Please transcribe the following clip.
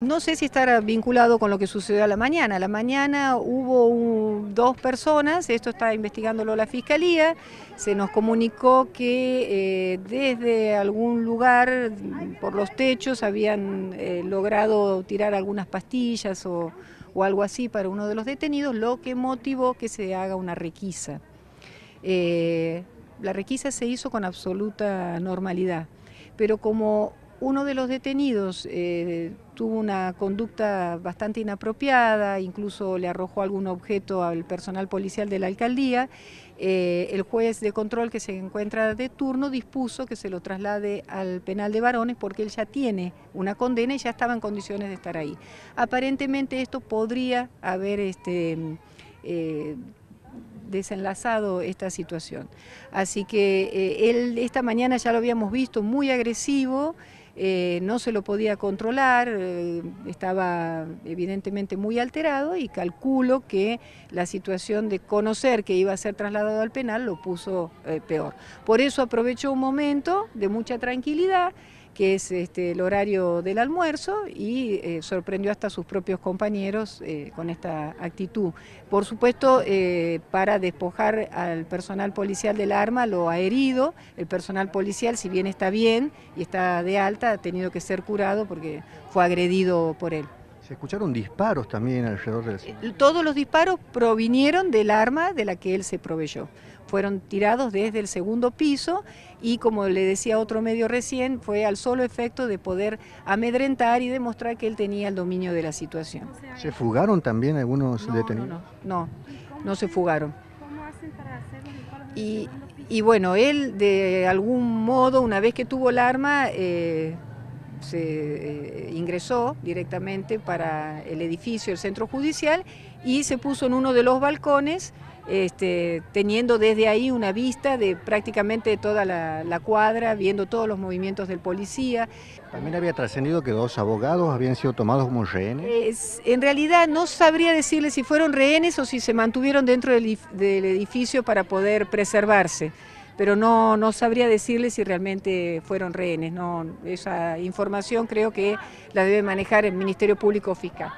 No sé si estará vinculado con lo que sucedió a la mañana. A la mañana hubo dos personas, esto está investigándolo la Fiscalía, se nos comunicó que eh, desde algún lugar, por los techos, habían eh, logrado tirar algunas pastillas o, algo así para uno de los detenidos, lo que motivó que se haga una requisa. Eh, la requisa se hizo con absoluta normalidad, pero como uno de los detenidos eh, tuvo una conducta bastante inapropiada, incluso le arrojó algún objeto al personal policial de la alcaldía. Eh, el juez de control que se encuentra de turno dispuso que se lo traslade al penal de varones porque él ya tiene una condena y ya estaba en condiciones de estar ahí. Aparentemente esto podría haber este, eh, desenlazado esta situación. Así que él esta mañana ya lo habíamos visto muy agresivo, eh, no se lo podía controlar, eh, estaba evidentemente muy alterado y calculo que la situación de conocer que iba a ser trasladado al penal lo puso eh, peor. Por eso aprovechó un momento de mucha tranquilidad que es este, el horario del almuerzo y eh, sorprendió hasta sus propios compañeros eh, con esta actitud. Por supuesto, eh, para despojar al personal policial del arma lo ha herido, el personal policial si bien está bien y está de alta, ha tenido que ser curado porque fue agredido por él. Se escucharon disparos también alrededor del... Todos los disparos provinieron del arma de la que él se proveyó fueron tirados desde el segundo piso y como le decía otro medio recién, fue al solo efecto de poder amedrentar y demostrar que él tenía el dominio de la situación. ¿Se fugaron también algunos detenidos? No, no, no, se fugaron. Y, y, bueno, él de algún modo, una vez que tuvo el arma, eh, se eh, ingresó directamente para el edificio, el centro judicial, y se puso en uno de los balcones este, teniendo desde ahí una vista de prácticamente toda la, cuadra, viendo todos los movimientos del policía. También había trascendido que dos abogados habían sido tomados como rehenes. en realidad no sabría decirle si fueron rehenes o si se mantuvieron dentro del, edificio para poder preservarse pero no, no sabría decirle si realmente fueron rehenes. No, esa información creo que la debe manejar el Ministerio Público Fiscal.